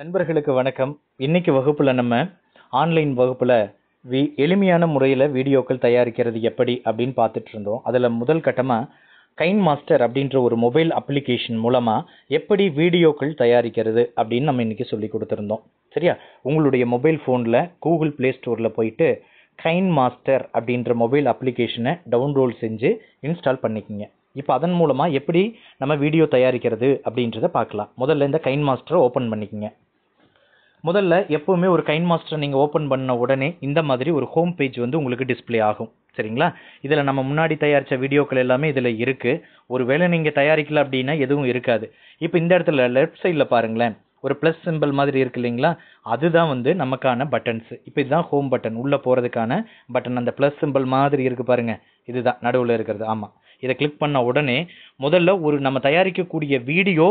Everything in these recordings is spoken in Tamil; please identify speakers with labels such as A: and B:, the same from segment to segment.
A: நண்பர்களுக்கு வணக்கம். இன்னைக்கு வகுப்பில் நம்ம ஆன்லைன் வகுப்பில் வி எளிமையான முறையில் வீடியோக்கள் தயாரிக்கிறது எப்படி அப்படின்னு பார்த்துட்டு இருந்தோம். அதில் முதல் கட்டமாக கைன் மாஸ்டர் அப்படின்ற ஒரு மொபைல் அப்ளிகேஷன் மூலமாக எப்படி வீடியோக்கள் தயாரிக்கிறது அப்படின்னு நம்ம இன்னைக்கு சொல்லி கொடுத்துருந்தோம். சரியா? உங்களுடைய மொபைல் ஃபோனில் கூகுள் ப்ளே ஸ்டோரில் போயிட்டு கைன் மாஸ்டர் அப்படின்ற மொபைல் அப்ளிகேஷனை டவுன்லோட் செஞ்சு இன்ஸ்டால் பண்ணிக்கோங்க. இப்போ அதன் மூலமாக எப்படி நம்ம வீடியோ தயாரிக்கிறது அப்படின்றத பார்க்கலாம். முதல்ல இந்த கைன் மாஸ்டரை ஓப்பன் பண்ணிக்கோங்க. முதல்ல எப்போவுமே ஒரு கைன் மாஸ்டர் நீங்கள் ஓப்பன் பண்ண உடனே இந்த மாதிரி ஒரு ஹோம் பேஜ் வந்து உங்களுக்கு டிஸ்ப்ளே ஆகும். சரிங்களா? இதில் நம்ம முன்னாடி தயாரித்த வீடியோக்கள் எல்லாமே இதில் இருக்குது ஒரு வேலை நீங்கள் தயாரிக்கல அப்படின்னா எதுவும் இருக்காது. இப்போ இந்த இடத்துல லெஃப்ட் சைடில் பாருங்களேன். ஒரு ப்ளஸ் சிம்பிள் மாதிரி இருக்கு இல்லைங்களா? அதுதான் வந்து நமக்கான பட்டன்ஸ் இப்போ இதுதான் ஹோம் பட்டன் உள்ளே போகிறதுக்கான பட்டன் அந்த ப்ளஸ் சிம்பிள் மாதிரி இருக்குது பாருங்கள் இதுதான். நடுவில் இருக்கிறது. ஆமாம் இதை கிளிக் பண்ண உடனே முதல்ல ஒரு நம்ம தயாரிக்கக்கூடிய வீடியோ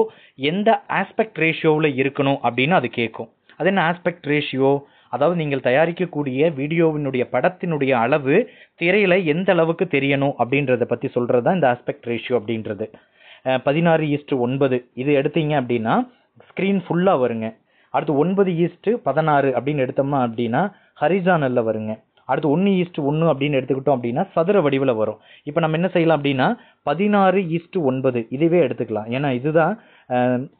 A: எந்த ஆஸ்பெக்ட் ரேஷியோவில் இருக்கணும் அப்படின்னு அது கேட்கும் அது என்ன ஆஸ்பெக்ட் ரேஷியோ அதாவது நீங்கள் தயாரிக்கக்கூடிய வீடியோவினுடைய படத்தினுடைய அளவு திரையில் எந்த அளவுக்கு தெரியணும் அப்படின்றத பற்றி சொல்கிறது தான் இந்த ஆஸ்பெக்ட் ரேஷியோ அப்படின்றது. பதினாறு ஈஸ்ட்டு ஒன்பது. இது எடுத்தீங்க அப்படின்னா ஸ்க்ரீன் ஃபுல்லாக வருங்க. அடுத்து ஒன்பது ஈஸ்ட்டு பதினாறு அப்படின்னு எடுத்தோம்னா அப்படின்னா ஹரிசானலில் வருங்க. அடுத்து ஒன்று ஈஸ்ட் ஒன்று அப்படின்னு எடுத்துக்கிட்டோம் அப்படின்னா சதுர வடிவில் வரும். இப்போ நம்ம என்ன செய்யலாம் அப்படின்னா பதினாறு ஈஸ்ட் ஒன்பது இதுவே எடுத்துக்கலாம். ஏன்னா இதுதான்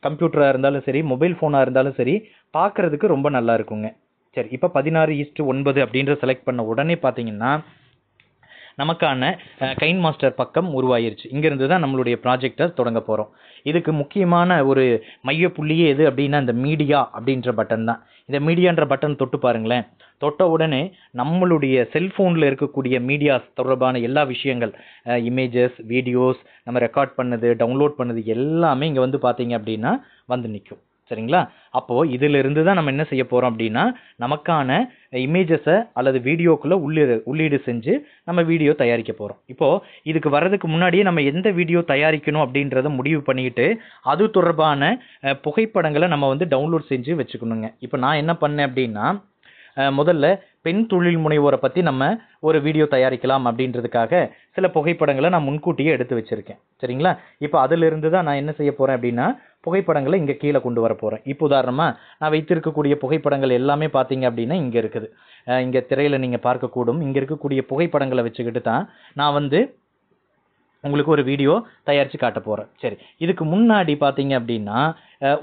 A: கம்ப்யூட்டராக இருந்தாலும் சரி மொபைல் ஃபோனாக இருந்தாலும் சரி பார்க்குறதுக்கு ரொம்ப நல்லா இருக்குங்க. சரி இப்போ பதினாறு ஈஸ்ட் ஒன்பது அப்படின்ற செலக்ட் பண்ண உடனே பார்த்தீங்கன்னா நமக்கான கைன் மாஸ்டர் பக்கம் உருவாயிருச்சு. இங்கேருந்து தான் நம்மளுடைய ப்ராஜெக்டை தொடங்க போகிறோம் இதுக்கு முக்கியமான ஒரு மையப்புள்ளியே எது அப்படின்னா இந்த மீடியா அப்படின்ற பட்டன் தான். இந்த மீடியான்ற பட்டன் தொட்டு பாருங்களேன். தொட்ட உடனே நம்மளுடைய செல்ஃபோனில் இருக்கக்கூடிய மீடியாஸ் தொடர்பான எல்லா விஷயங்கள் இமேஜஸ் வீடியோஸ் நம்ம ரெக்கார்ட் பண்ணது டவுன்லோட் பண்ணது எல்லாமே இங்கே வந்து பார்த்தீங்க அப்படின்னா வந்து நிற்கும் சரிங்களா? அப்போது இதிலிருந்து தான் நம்ம என்ன செய்ய போகிறோம் அப்படின்னா நமக்கான இமேஜஸை அல்லது வீடியோக்குள்ளே உள்ளீடு உள்ளீடு செஞ்சு நம்ம வீடியோ தயாரிக்க போகிறோம் இப்போது இதுக்கு வர்றதுக்கு முன்னாடியே நம்ம எந்த வீடியோ தயாரிக்கணும் அப்படின்றத முடிவு பண்ணிக்கிட்டு அது தொடர்பான புகைப்படங்களை நம்ம வந்து டவுன்லோட் செஞ்சு வச்சுக்கணுங்க. இப்போ நான் என்ன பண்ணேன் அப்படின்னா முதல்ல பெண் தொழில் முனைவோரை பற்றி நம்ம ஒரு வீடியோ தயாரிக்கலாம் அப்படின்றதுக்காக சில புகைப்படங்களை நான் முன்கூட்டியே எடுத்து வச்சுருக்கேன். சரிங்களா? இப்போ அதிலிருந்து தான் நான் என்ன செய்ய போகிறேன் அப்படின்னா புகைப்படங்களை இங்கே கீழே கொண்டு வர போகிறேன் இப்போ உதாரணமாக நான் வைத்திருக்கக்கூடிய புகைப்படங்கள் எல்லாமே பார்த்தீங்க அப்படின்னா இங்கே இருக்குது. இங்கே திரையில் நீங்கள் பார்க்கக்கூடும். இங்கே இருக்கக்கூடிய புகைப்படங்களை வச்சுக்கிட்டு தான் நான் வந்து உங்களுக்கு ஒரு வீடியோ தயாரித்து காட்ட போகிறேன் சரி இதுக்கு முன்னாடி பார்த்தீங்க அப்படின்னா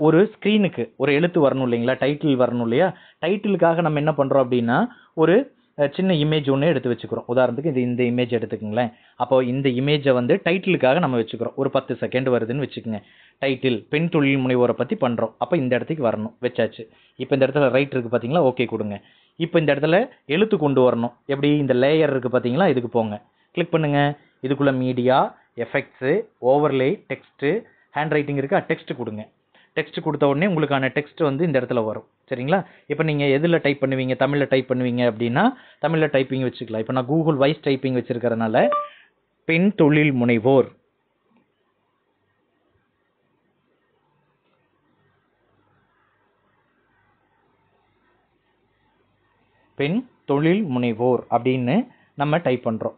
A: ஒரு ஸ்க்ரீனுக்கு ஒரு எழுத்து வரணும் இல்லைங்களா? டைட்டில் வரணும் இல்லையா? டைட்டிலுக்காக நம்ம என்ன பண்ணுறோம் அப்படின்னா ஒரு சின்ன இமேஜ் ஒன்று எடுத்து வச்சுக்கிறோம். உதாரணத்துக்கு இது இந்த இமேஜ் எடுத்துக்கோங்களேன். அப்போ இந்த இமேஜை வந்து டைட்டிலுக்காக நம்ம வச்சுக்கிறோம். ஒரு பத்து செகண்ட் வருதுன்னு வச்சுக்கோங்க. டைட்டில் பெண் தொழில் முனைவோரை பற்றி பண்ணுறோம் அப்போ இந்த இடத்துக்கு வரணும். வச்சாச்சு. இப்போ இந்த இடத்துல ரைட் இருக்குது பார்த்தீங்களா ஓகே கொடுங்க. இப்போ இந்த இடத்துல எழுத்து கொண்டு வரணும். எப்படி? இந்த லேயர் இருக்குது பார்த்தீங்களா இதுக்கு போங்க. கிளிக் பண்ணுங்கள் இதுக்குள்ளே media effects overlay text hand writing இருக்கா டெக்ஸ்ட்டு கொடுங்க. டெக்ஸ்ட் கொடுத்த உடனே உங்களுக்கான டெக்ஸ்ட் வந்து இந்த இடத்துல வரும். சரிங்களா? இப்போ நீங்கள் எதில் டைப் பண்ணுவீங்க? தமிழில் டைப் பண்ணுவீங்க அப்படின்னா தமிழில் டைப்பிங் வச்சுக்கலாம். இப்போ நான் கூகுள் வைஸ் டைப்பிங் வச்சுருக்கறனால பெண் தொழில் முனைவோர். பெண் தொழில் முனைவோர் அப்படின்னு நம்ம டைப் பண்ணுறோம்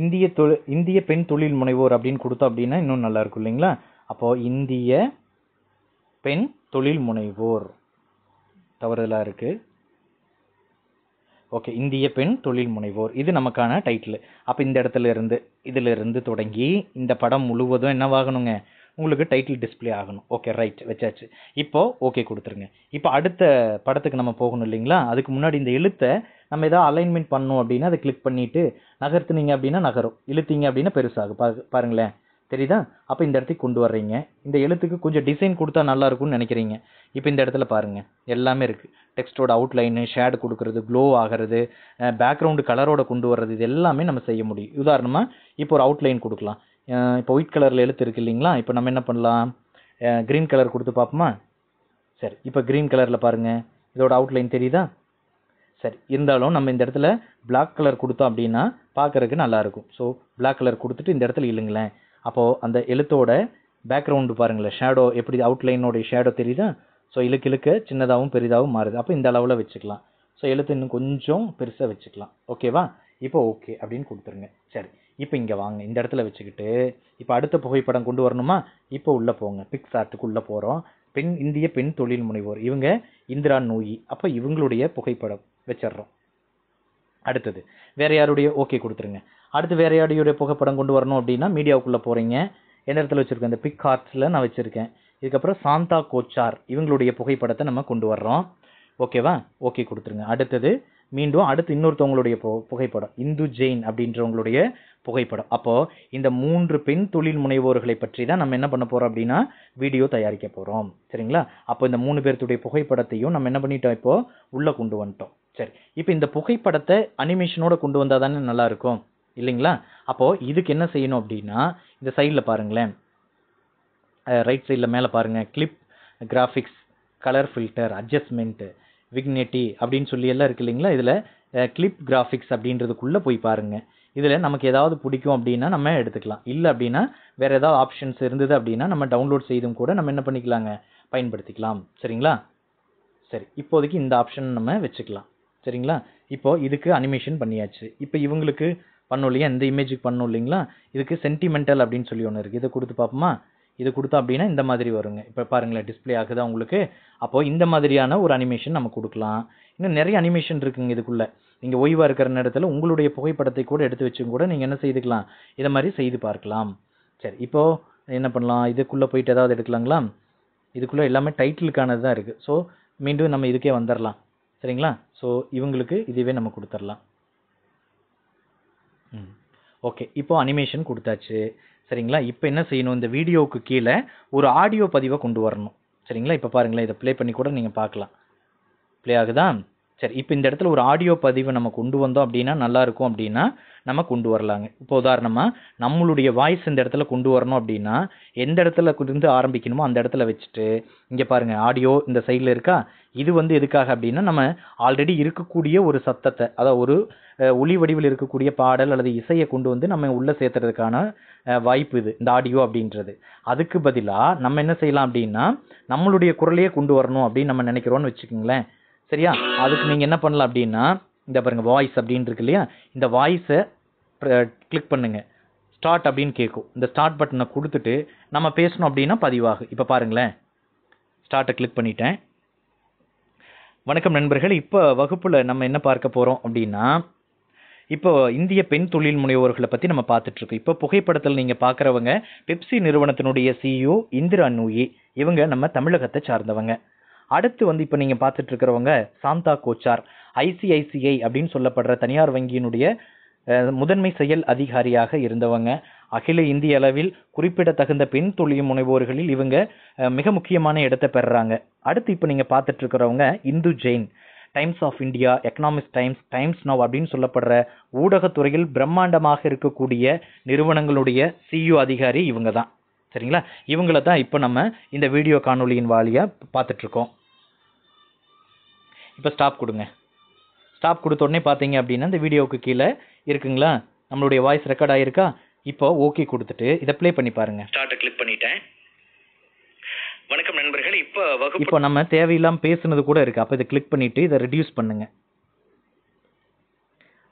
A: இந்திய தொழில் இந்திய பெண் தொழில் முனைவோர் அப்படின்னு கொடுத்தோம் அப்படின்னா இன்னும் நல்லா இருக்கும் இல்லைங்களா? அப்போது இந்திய பெண் தொழில் முனைவோர். தவறுதலாக இருக்குது ஓகே இந்திய பெண் தொழில் முனைவோர். இது நமக்கான டைட்டில் அப்போ இந்த இடத்துல இருந்து இதில் இருந்து தொடங்கி இந்த படம் முழுவதும் என்னவாகணுங்க? உங்களுக்கு டைட்டில் டிஸ்பிளே ஆகணும். ஓகே ரைட் வச்சாச்சு. இப்போது ஓகே கொடுத்துருங்க. இப்போ அடுத்த படத்துக்கு நம்ம போகணும் இல்லைங்களா? அதுக்கு முன்னாடி இந்த எழுத்தை நம்ம எதாவது அலைன்மெண்ட் பண்ணோம் அப்படின்னா அதை கிளிக் பண்ணிவிட்டு நகர்த்துனீங்க அப்படின்னா நகரும். இழுத்தீங்க அப்படின்னா பெருசாகும். பா பாருங்களேன். தெரியுதா? அப்போ இந்த இடத்துக்கு கொண்டு வர்றீங்க. இந்த எழுத்துக்கு கொஞ்சம் டிசைன் கொடுத்தா நல்லா இருக்கும்னு நினைக்கிறீங்க. இப்போ இந்த இடத்துல பாருங்கள் எல்லாமே இருக்குது டெக்ஸ்ட்டோட அவுட்லைனு ஷேடு கொடுக்குறது க்ளோ ஆகிறது பேக்ரவுண்டு கலரோட கொண்டு வர்றது இது எல்லாமே நம்ம செய்ய முடியும். உதாரணமாக இப்போ ஒரு அவுட்லைன் கொடுக்கலாம். இப்போ ஒயிட் கலரில் எழுத்து இருக்குது இல்லைங்களா? இப்போ நம்ம என்ன பண்ணலாம்? க்ரீன் கலர் கொடுத்து பார்ப்போமா? சரி இப்போ க்ரீன் கலரில் பாருங்கள் இதோட அவுட்லைன் தெரியுதா? சரி இருந்தாலும் நம்ம இந்த இடத்துல பிளாக் கலர் கொடுத்தோம் அப்படின்னா பார்க்குறதுக்கு நல்லாயிருக்கும் ஸோ பிளாக் கலர் கொடுத்துட்டு இந்த இடத்துல இல்லைங்களேன் அப்போது அந்த எழுத்தோட பேக்ரவுண்டு பாருங்களேன். ஷேடோ எப்படி அவுட்லைனோடைய ஷேடோ தெரியுதா? ஸோ இழுக்க இழுக்க சின்னதாகவும் பெரிதாகவும் மாறுது. அப்போ இந்த அளவில் வச்சுக்கலாம். ஸோ எழுத்து இன்னும் கொஞ்சம் பெருசாக வச்சுக்கலாம். ஓகேவா இப்போ ஓகே அப்படின்னு கொடுத்துருங்க. சரி. இப்போ இங்கே வாங்க. இந்த இடத்துல வச்சுக்கிட்டு இப்போ அடுத்த புகைப்படம் கொண்டு வரணுமா? இப்போ உள்ளே போங்க. பிக்ஸ் ஆர்ட்டுக்குள்ளே போகிறோம் பெண் இந்திய பெண் தொழில் முனைவோர். இவங்க இந்திரா நூயி. அப்போ இவங்களுடைய புகைப்படம் வச்சிடுறோம். அடுத்தது. வேற யாருடைய? ஓகே கொடுத்துருங்க. அடுத்து வேற யாருடைய புகைப்படம் கொண்டு வரணும் அப்படின்னா மீடியாவுக்குள்ளே போகிறீங்க எந்த இடத்துல வச்சுருக்கேன்? இந்த பிக் ஆர்ட்ஸில் நான் வச்சுருக்கேன். இதுக்கப்புறம் சாந்தா கோச்சார். இவங்களுடைய புகைப்படத்தை நம்ம கொண்டு வர்றோம். ஓகேவா? ஓகே கொடுத்துருங்க. அடுத்தது மீண்டும் அடுத்து இன்னொருத்தவங்களுடைய பு புகைப்படம். இந்து ஜெயின் அப்படின்றவங்களுடைய புகைப்படம். அப்போ இந்த மூன்று பெண் தொழில் முனைவோர்களை பற்றி தான் நம்ம என்ன பண்ண போறோம் அப்படின்னா வீடியோ தயாரிக்க போறோம். சரிங்களா? அப்போ இந்த மூணு பேர்த்துடைய புகைப்படத்தையும் நம்ம என்ன பண்ணிட்டோம் இப்போ உள்ள கொண்டு வந்துட்டோம். சரி. இப்போ இந்த புகைப்படத்தை அனிமேஷனோட கொண்டு வந்தா தானே நல்லா இருக்கும் இல்லைங்களா? அப்போ இதுக்கு என்ன செய்யணும் அப்படின்னா இந்த சைடில் பாருங்களேன். ரைட் சைடில் மேலே பாருங்க. Clip graphics colour filter adjustment vignette அப்படின்னு சொல்லி எல்லாம் இருக்கு இல்லைங்களா? இதில் கிளிப் கிராஃபிக்ஸ் அப்படின்றதுக்குள்ளே போய் பாருங்கள் இதில் நமக்கு ஏதாவது பிடிக்கும் அப்படின்னா நம்ம எடுத்துக்கலாம். இல்லை அப்படின்னா வேறு ஏதாவது ஆப்ஷன்ஸ் இருந்தது அப்படின்னா நம்ம டவுன்லோட் செய்தும் கூட நம்ம என்ன பண்ணிக்கலாங்க? பயன்படுத்திக்கலாம். சரிங்களா? சரி இப்போதைக்கு இந்த ஆப்ஷன் நம்ம வச்சுக்கலாம். சரிங்களா? இப்போ இதுக்கு அனிமேஷன் பண்ணியாச்சு. இப்போ இவங்களுக்கு பண்ணும் இல்லையா? இந்த இமேஜுக்கு பண்ணோம் இல்லைங்களா? இதுக்கு சென்டிமெண்டல் அப்படின்னு சொல்லி ஒன்று இருக்குது இதை கொடுத்து பார்ப்போமா? இது கொடுத்தோம் அப்படின்னா இந்த மாதிரி வருங்க. இப்போ பாருங்களேன் டிஸ்ப்ளே ஆகுதா உங்களுக்கு? அப்போது இந்த மாதிரியான ஒரு அனிமேஷன் நம்ம கொடுக்கலாம். இன்னும் நிறைய அனிமேஷன் இருக்குங்க இதுக்குள்ளே. நீங்கள் ஓய்வாக இருக்கிற நேரத்தில் உங்களுடைய புகைப்படத்தை கூட எடுத்து வச்சும் கூட நீங்கள் என்ன செய்துக்கலாம்? இதை மாதிரி செய்து பார்க்கலாம். சரி இப்போது என்ன பண்ணலாம்? இதுக்குள்ளே போயிட்டு ஏதாவது எடுக்கலாங்களா? இதுக்குள்ளே எல்லாமே டைட்டிலுக்கானது தான் இருக்குது ஸோ மீண்டும் நம்ம இதுக்கே வந்துடலாம் சரிங்களா? ஸோ இவங்களுக்கு இதுவே நம்ம கொடுத்துடலாம் ம். ஓகே இப்போ அனிமேஷன் கொடுத்தாச்சு. சரிங்களா? இப்போ என்ன செய்யணும்? இந்த வீடியோவுக்கு கீழே ஒரு ஆடியோ பதிவை கொண்டு வரணும். சரிங்களா? இப்போ பாருங்களேன் இதை ப்ளே பண்ணி கூட நீங்கள் பார்க்கலாம். ப்ளே ஆகுதா? சரி இப்போ இந்த இடத்துல ஒரு ஆடியோ பதிவை நம்ம கொண்டு வந்தோம் அப்படின்னா நல்லா இருக்கும் அப்படின்னா நம்ம கொண்டு வரலாங்க. இப்போ உதாரணமாக நம்மளுடைய வாய்ஸ் இந்த இடத்துல கொண்டு வரணும் அப்படின்னா எந்த இடத்துல இருந்து ஆரம்பிக்கணுமோ அந்த இடத்துல வச்சுட்டு இங்கே பாருங்கள் ஆடியோ இந்த சைடில் இருக்கா? இது வந்து எதுக்காக அப்படின்னா நம்ம ஆல்ரெடி இருக்கக்கூடிய ஒரு சத்தத்தை அதாவது ஒரு ஒளி வடிவில் இருக்கக்கூடிய பாடல் அல்லது இசையை கொண்டு வந்து நம்ம உள்ளே சேர்த்துறதுக்கான வாய்ப்பு இது இந்த ஆடியோ அப்படின்றது. அதுக்கு பதிலாக நம்ம என்ன செய்யலாம் அப்படின்னா நம்மளுடைய குரலையே கொண்டு வரணும் அப்படின்னு நம்ம நினைக்கிறோன்னு வச்சுக்கோங்களேன். சரியா? அதுக்கு நீங்கள் என்ன பண்ணலாம் அப்படின்னா இந்த பாருங்கள் வாய்ஸ் அப்படின்னு இருக்கு இல்லையா? இந்த வாய்ஸை கிளிக் பண்ணுங்கள் ஸ்டார்ட் அப்படின்னு கேட்கும் இந்த ஸ்டார்ட் பட்டனை கொடுத்துட்டு நம்ம பேசணும் அப்படின்னா பதிவாகும் இப்போ பாருங்களேன். ஸ்டார்ட்டை கிளிக் பண்ணிட்டேன். வணக்கம் நண்பர்கள். இப்போ வகுப்பில் நம்ம என்ன பார்க்க போகிறோம் அப்படின்னா இப்போ இந்திய பெண் தொழில் முனைவோர்களை பற்றி நம்ம பார்த்துட்ருக்கோம் இப்போ புகைப்படத்தில் நீங்கள் பார்க்குறவங்க பெப்சி நிறுவனத்தினுடைய சிஇஓ இந்திரா நூயி. இவங்க நம்ம தமிழகத்தை சார்ந்தவங்க. அடுத்து வந்து இப்போ நீங்கள் பார்த்துட்டு இருக்கிறவங்க சாந்தா கோச்சார் ஐசிஐசிஐ அப்படின்னு சொல்லப்படுற தனியார் வங்கியினுடைய முதன்மை செயல் அதிகாரியாக இருந்தவங்க. அகில இந்திய அளவில் குறிப்பிடத்தகுந்த பெண் தொழில் முனைவோர்களில் இவங்க மிக முக்கியமான இடத்தை பெறுறாங்க. அடுத்து இப்போ நீங்கள் பார்த்துட்டு இருக்கிறவங்க Hindu Jain Times of India economics Times Times Now அப்படின்னு சொல்லப்படுற ஊடகத்துறையில் பிரம்மாண்டமாக இருக்கக்கூடிய நிறுவனங்களுடைய சிஇஓ அதிகாரி இவங்க தான் சரிங்களா? இவங்கள தான் இப்போ நம்ம இந்த வீடியோ காணொளியின் வாலியா பார்த்துட்டு இருக்கோம் இப்போ ஸ்டாப் கொடுங்க. ஸ்டாப் கொடுத்த உடனே பார்த்தீங்க அப்படின்னா இந்த வீடியோவுக்கு கீழே இருக்குங்களா? நம்மளுடைய வாய்ஸ் ரெக்கார்ட் ஆயிருக்கா இப்போ ஓகே கொடுத்துட்டு இதை ப்ளே பண்ணி பாருங்க.
B: ஸ்டார்ட்டை கிளிக் பண்ணிட்டேன். வணக்கம் நண்பர்களே இப்போ வகுப்பு
A: இப்போ நம்ம தேவையில்லாம பேசுனது கூட இருக்கு. அப்போ இதை கிளிக் பண்ணிட்டு இதை ரெடியூஸ் பண்ணுங்க.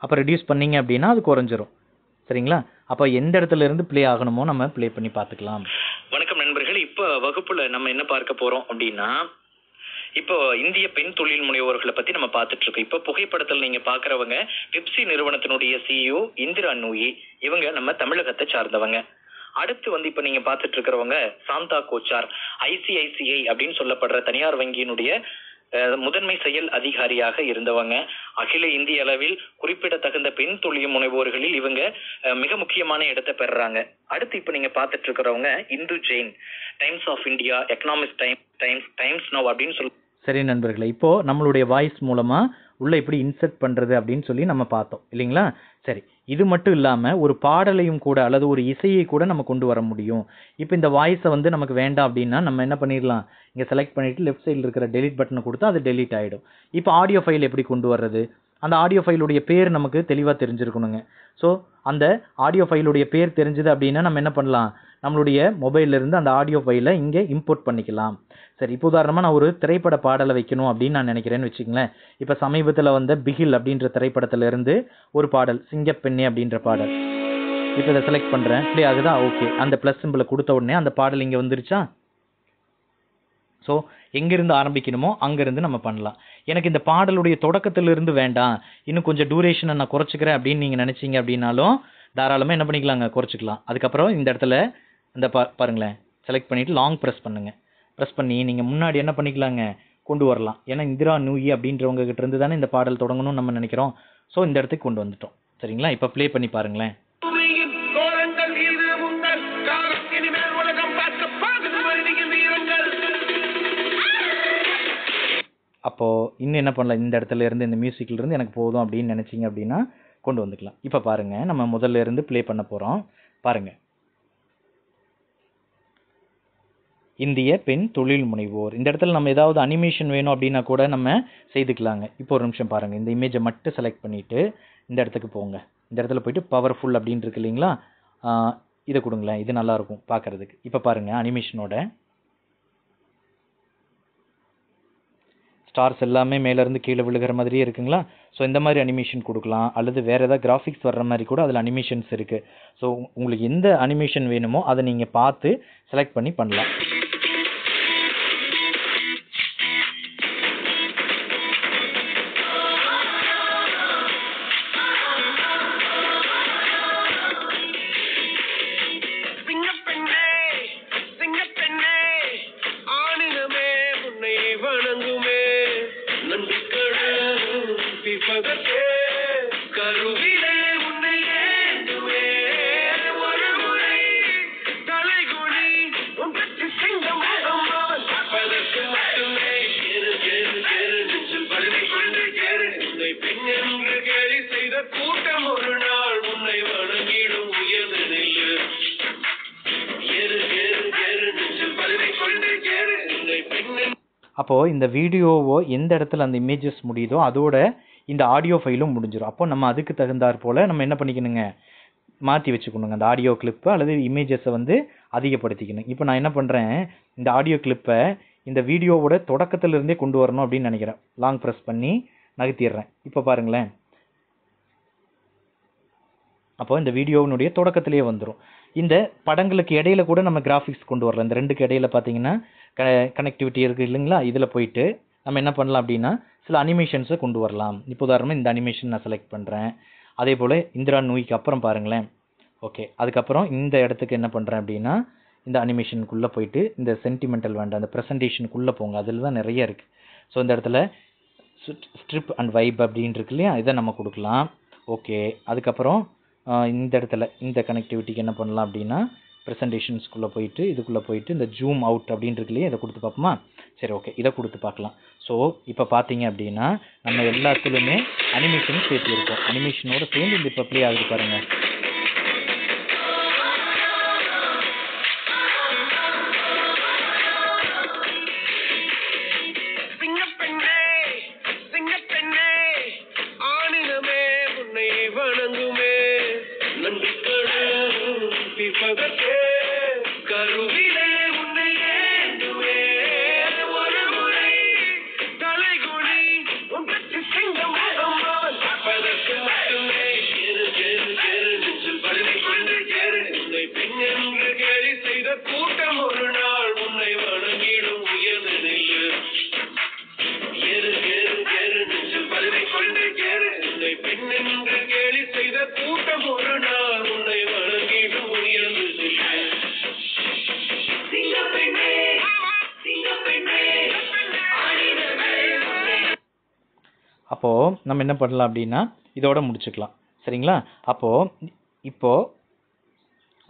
A: அப்போ ரெடியூஸ் பண்ணீங்க அப்படின்னா அது குறைஞ்சிரும். சரிங்களா? அப்போ எந்த இடத்துல இருந்து ப்ளே ஆகணுமோ நம்ம ப்ளே பண்ணி பார்த்துக்கலாம்.
B: வணக்கம் நண்பர்கள். இப்போ வகுப்புல நம்ம என்ன பார்க்க போறோம் அப்படின்னா இப்போ இந்திய பெண் தொழில் முனைவோர்களை பத்தி நம்ம பார்த்துட்டு இருக்கோம். இப்போ புகைப்படத்தில் நீங்க பாக்குறவங்க பெப்சி நிறுவனத்தினுடைய சிஇஓ இந்திரா நூயி இவங்க நம்ம தமிழகத்தை சார்ந்தவங்க. அடுத்து வந்து இப்ப நீங்க பார்த்துட்டு இருக்கிறவங்க சாந்தா கோச்சார் ஐசிஐசிஐ அப்படின்னு சொல்லப்படுற தனியார் வங்கியினுடைய முதன்மை செயல் அதிகாரியாக இருந்தவங்க. அகில இந்திய அளவில் குறிப்பிடத்தகுந்த பெண் தொழில் முனைவோர்களில் இவங்க மிக முக்கியமான இடத்தை பெறுறாங்க அடுத்து இப்ப நீங்க பார்த்துட்டு இருக்கிறவங்க Hindu Jain Times of India economic time Times Times Now அப்படின்னு சொல்லி
A: சரி நண்பர்களே இப்போ நம்மளுடைய வாய்ஸ் மூலமா உள்ள இப்படி இன்சர்ட் பண்றது அப்படின்னு சொல்லி நம்ம பார்த்தோம் இல்லைங்களா? சரி இது மட்டும் இல்லாமல் ஒரு பாடலையும் கூட அல்லது ஒரு இசையை கூட நம்ம கொண்டு வர முடியும். இப்போ இந்த வாய்ஸை வந்து நமக்கு வேண்டாம் அப்படின்னா நம்ம என்ன பண்ணிடலாம்? இங்கே செலக்ட் பண்ணிவிட்டு லெஃப்ட் சைடில் இருக்கிற டெலிட் பட்டனை கொடுத்தா அது டெலிட் ஆகிடும் இப்போ ஆடியோ ஃபைல் எப்படி கொண்டு வர்றது? அந்த ஆடியோ ஃபைலுடைய பேர் நமக்கு தெளிவாக தெரிஞ்சிருக்கணுங்க. ஸோ அந்த ஆடியோ ஃபைலுடைய பேர் தெரிஞ்சது அப்படின்னா நம்ம என்ன பண்ணலாம்? நம்மளுடைய மொபைல்லேருந்து அந்த ஆடியோ ஃபைலை இங்கே இம்போர்ட் பண்ணிக்கலாம். சரி இப்போ உதாரணமாக நான் ஒரு திரைப்பட பாடலை வைக்கணும் அப்படின்னு நான் நினைக்கிறேன்னு வச்சுங்களேன் இப்போ சமீபத்தில் வந்த பிகில் அப்படின்ற திரைப்படத்திலிருந்து ஒரு பாடல் சிங்கப்பெண்ணே அப்படின்ற பாடல். இப்போ இதை செலக்ட் பண்ணுறேன் ப்ளே ஆகுதா ஓகே அந்த ப்ளஸ் சிம்பிளை கொடுத்த உடனே அந்த பாடல் இங்கே வந்துருச்சா? ஸோ எங்கேருந்து ஆரம்பிக்கணுமோ அங்கேருந்து நம்ம பண்ணலாம். எனக்கு இந்த பாடலுடைய தொடக்கத்திலிருந்து வேண்டாம். இன்னும் கொஞ்சம் டூரேஷனை நான் குறைச்சிக்கிறேன் அப்படின்னு நீங்கள் நினச்சிங்க அப்படின்னாலும் தாராளமாக என்ன பண்ணிக்கலாங்க? குறைச்சிக்கலாம். அதுக்கப்புறம் இந்த இடத்துல இந்த பா பாருங்களேன். செலக்ட் பண்ணிவிட்டு லாங் ப்ரெஸ் பண்ணுங்கள் ப்ரெஸ் பண்ணி நீங்கள் முன்னாடி என்ன பண்ணிக்கலாங்க? கொண்டு வரலாம். ஏன்னா இந்திரா நூயி e அப்படின்றவங்க கிட்ட இருந்து தானே இந்த பாடல் தொடங்கணும்னு நம்ம நினைக்கிறோம். ஸோ இந்த இடத்துக்கு கொண்டு வந்துட்டோம். சரிங்களா? இப்போ ப்ளே பண்ணி பாருங்களேன். அப்போது இன்னும் என்ன பண்ணலாம்? இந்த இடத்துல இருந்து இந்த மியூசிக்ல இருந்து எனக்கு போதும் அப்படின்னு நினச்சிங்க அப்படின்னா கொண்டு வந்துக்கலாம். இப்போ பாருங்கள் நம்ம முதல்ல இருந்து ப்ளே பண்ண போகிறோம் பாருங்கள் இந்திய பெண் தொழில் முனைவோர். இந்த இடத்துல நம்ம ஏதாவது அனிமேஷன் வேணும் அப்படின்னா கூட நம்ம செய்துக்கலாங்க. இப்போ ஒரு நிமிஷம் பாருங்கள் இந்த இமேஜை மட்டும் செலக்ட் பண்ணிவிட்டு இந்த இடத்துக்கு போங்க. இந்த இடத்துல போயிட்டு பவர்ஃபுல் அப்படின்னு இருக்கு இல்லைங்களா இதை கொடுங்களேன். இது நல்லாயிருக்கும் பார்க்குறதுக்கு பார்க்கறதுக்கு. இப்போ பாருங்கள் அனிமேஷனோட ஸ்டார்ஸ் எல்லாமே மேலேருந்து கீழே விழுகிற மாதிரியே இருக்குங்களா? ஸோ இந்த மாதிரி அனிமேஷன் கொடுக்கலாம். அல்லது வேறு ஏதாவது கிராஃபிக்ஸ் வர்ற மாதிரி கூட அதில் அனிமேஷன்ஸ் இருக்குது ஸோ உங்களுக்கு எந்த அனிமேஷன் வேணுமோ அதை நீங்கள் பார்த்து செலக்ட் பண்ணி பண்ணலாம். அப்போது இந்த வீடியோவோ எந்த இடத்துல அந்த இமேஜஸ் முடியுதோ அதோட இந்த ஆடியோ ஃபைலும் முடிஞ்சிடும் அப்போ நம்ம அதுக்கு தகுந்தாற் போல் நம்ம என்ன பண்ணிக்கணுங்க? மாற்றி வச்சுக்கணுங்க. அந்த ஆடியோ கிளிப்பு அல்லது இமேஜஸை வந்து அதிகப்படுத்திக்கணும். இப்போ நான் என்ன பண்ணுறேன் இந்த ஆடியோ கிளிப்பை இந்த வீடியோவோட தொடக்கத்திலிருந்தே கொண்டு வரணும் அப்படின்னு நினைக்கிறேன். லாங் ப்ரெஸ் பண்ணி நகர்த்திடுறேன். இப்போ பாருங்களேன். அப்போ இந்த வீடியோவினுடைய தொடக்கத்திலேயே வந்துடும் இந்த படங்களுக்கு இடையில கூட நம்ம கிராஃபிக்ஸ் கொண்டு வரலாம். இந்த ரெண்டுக்கு இடையில பார்த்தீங்கன்னா க கனெக்டிவிட்டி இருக்குது இல்லைங்களா? இதில் போயிட்டு நம்ம என்ன பண்ணலாம் அப்படின்னா சில அனிமேஷன்ஸை கொண்டு வரலாம். இப்போ உதாரணமாக இந்த அனிமேஷன் நான் செலக்ட் பண்ணுறேன் அதே போல் இந்திரா நூய்க்கு அப்புறம் பாருங்களேன். ஓகே அதுக்கப்புறம் இந்த இடத்துக்கு என்ன பண்ணுறேன் அப்படின்னா இந்த அனிமேஷனுக்குள்ளே போயிட்டு இந்த சென்டிமெண்டல் வேண்டாம் அந்த ப்ரெசன்டேஷனுக்குள்ளே போங்க. அதில் தான் நிறைய இருக்குது ஸோ இந்த இடத்துல ஸ்ட்ரிப் அண்ட் வைப் அப்படின்னு இருக்கு இல்லையா? இதை நம்ம கொடுக்கலாம். ஓகே அதுக்கப்புறம் இந்த இடத்துல இந்த கனெக்டிவிட்டிக்கு என்ன பண்ணலாம் அப்படின்னா ப்ரெசன்டேஷன்ஸ்குள்ளே போயிட்டு இதுக்குள்ளே போயிட்டு இந்த ஜூம் அவுட் அப்படின்னு இருக்கு இதை கொடுத்து பார்ப்போமா? சரி ஓகே இதை கொடுத்து பார்க்கலாம். ஸோ இப்போ பார்த்தீங்க அப்படின்னா நம்ம எல்லாத்துலேயுமே அனிமேஷன் சேர்த்துருக்கோம். அனிமேஷனோட சேர்ந்து இந்த இப்போ ப்ளே ஆகுது
C: பாருங்கள் உன்னை பெண் என்று கேலி செய்த கூட்டம் ஒரு நாள் உன்னை வணங்கிடும் உயர்ந்து
A: அப்போது நம்ம என்ன பண்ணலாம் அப்படின்னா இதோட முடிச்சுக்கலாம். சரிங்களா? அப்போது இப்போது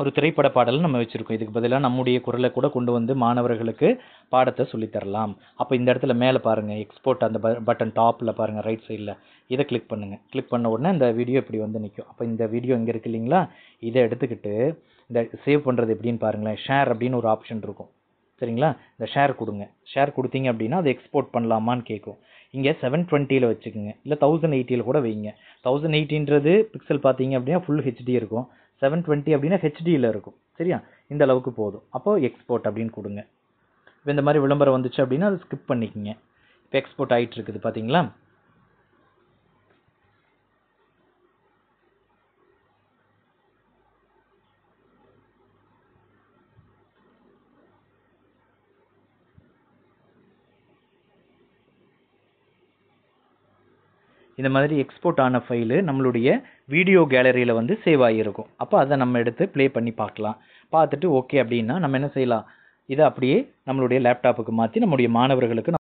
A: ஒரு திரைப்பட பாடல் நம்ம வச்சுருக்கோம். இதுக்கு பதிலாக நம்முடைய குரலை கூட கொண்டு வந்து மாணவர்களுக்கு பாடத்தை சொல்லித் தரலாம் அப்போ இந்த இடத்துல மேலே பாருங்கள் எக்ஸ்போர்ட் அந்த பட்டன் டாப்பில் பாருங்கள் ரைட் சைடில் இதை கிளிக் பண்ணுங்கள் கிளிக் பண்ண உடனே இந்த வீடியோ இப்படி வந்து நிற்கும் அப்போ இந்த வீடியோ இங்கே இருக்கு இல்லைங்களா? இதை எடுத்துக்கிட்டு இந்த சேவ் பண்ணுறது எப்படின்னு பாருங்களேன். ஷேர் அப்படின்னு ஒரு ஆப்ஷன் இருக்கும். சரிங்களா? இந்த ஷேர் கொடுங்க. ஷேர் கொடுத்தீங்க அப்படின்னா அதை எக்ஸ்போர்ட் பண்ணலாமான்னு கேட்கும். இங்கே செவன் டுவெண்ட்டியில் வச்சுக்கோங்க. இல்லை தௌசண்ட் எயிட்டியில் கூட வைங்க. தௌசண்ட் எயிட்டின்றது பிக்சல் பார்த்தீங்க அப்படின்னா ஃபுல் ஹெச்டி இருக்கும். செவன் டுவெண்ட்டி அப்படின்னா ஹெச்டியில் இருக்கும். சரியா? இந்த அளவுக்கு போதும். அப்போது எக்ஸ்போர்ட் அப்படின்னு கொடுங்க. இப்போ இந்த மாதிரி விளம்பரம் வந்துச்சு அப்படின்னா அதை ஸ்கிப் பண்ணிக்கோங்க. இப்போ எக்ஸ்போர்ட் ஆகிட்டு இருக்குது பார்த்தீங்களா இந்த மாதிரி எக்ஸ்போர்ட் ஆன ஃபைலு நம்மளுடைய வீடியோ கேலரியில் வந்து சேவ் ஆகியிருக்கும். அப்போ அதை நம்ம எடுத்து ப்ளே பண்ணி பார்க்கலாம். பார்த்துட்டு ஓகே அப்படின்னா நம்ம என்ன செய்யலாம்? இதை அப்படியே நம்மளுடைய லேப்டாப்புக்கு மாற்றி நம்முடைய மாணவர்களுக்கு